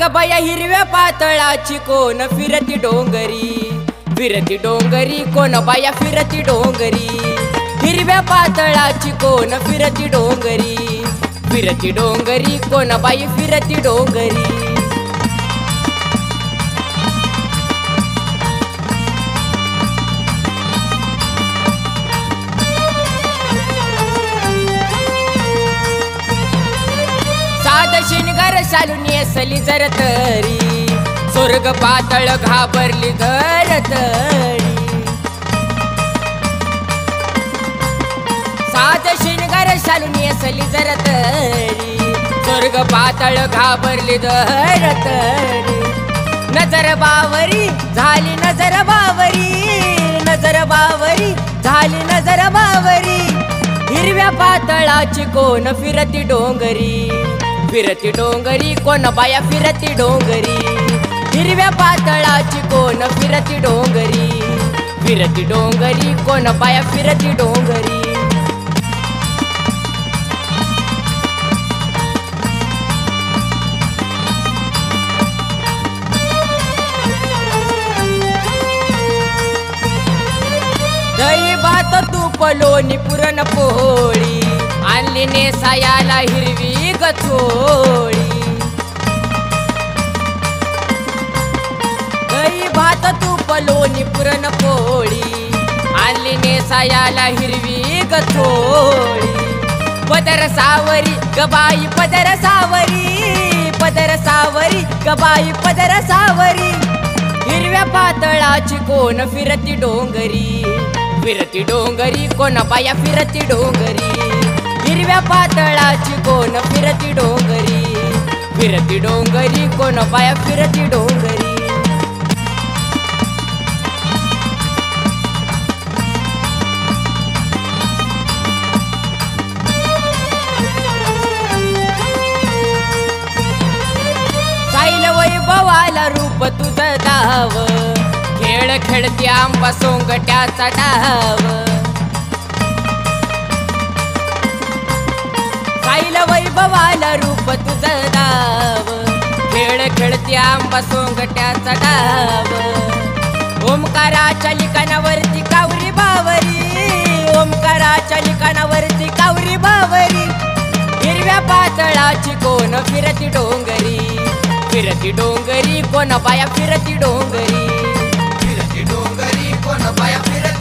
अग बाया हिरव्या पातळाची कोण फिरती डोंगरी? फिरती डोंगरी कोण बाया फिरती डोंगरी? हिरव्या पातळाची कोण फिरती डोंगरी? फिरती डोंगरी कोण बाई फिरती डोंगरी? शालू नेसली जर तरी. स्वर्ग पातळ घाबरली धर तरी. साध शिनगर शालू नेसली जर तरी. स्वर्ग पातळ घाबरली धर तरी. नजर बावरी झाली नजर बावरी. नजर बावरी झाली नजर बावरी. हिरव्या पातळाची कोण फिरती डोंगरी. फिरती डोंगरी कोण बाया फिरती डोंगरी? हिरव्या पातळाची कोण फिरती डोंगरी? फिरती डोंगरी कोण बाया फिरती डोंगरी? दही भात तूप लोणी पुरण पोळी. आणली नेसायाला हिरवी गचोळी. दही भात तूप लोणी पुरण पोळी. आणली नेसायाला हिरवी गचोळी. पदर सावरी गबाई पदर सावरी. पदर सावरी गबाई पदर सावरी. हिरव्या पातळाची कोण फिरती डोंगरी? फिरती डोंगरी कोण बाया फिरती डोंगरी? हिरव्या पातळाची कोण फिरती डोंगरी? फिरती डोंगरी कोण पाया फिरती डोंगरी? वैभवाला रूप तुझं दाव खेळ खेळती आंबा सोंगट्याचा डाव पाहिलं वैभवाला रूप तुझं दाव खेळ खेळत्या आंबा सोंगट्याचा डाव. ओमकाराच्या लिखाणावरती कावरी बावरी. ओमकाराच्या लिखाणावरती कावरी बावरी. हिरव्या पातळाची कोण फिरती डोंगरी? फिरती डोंगरी कोण पाया फिरती डोंगरी? फिरती डोंगरी कोण पाया फिरती